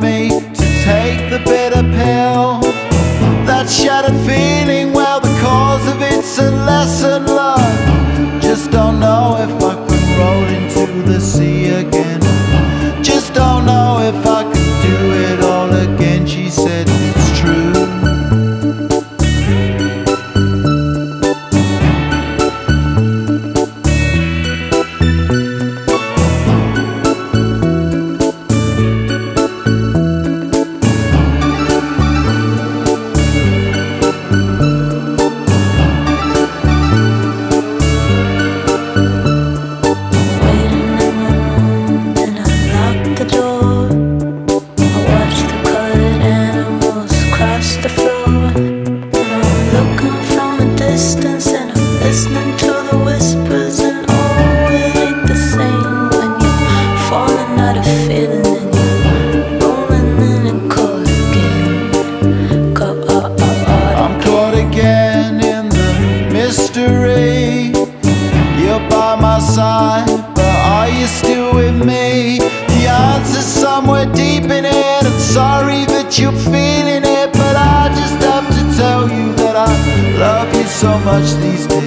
me to take the bitter pill that shattered. so much these days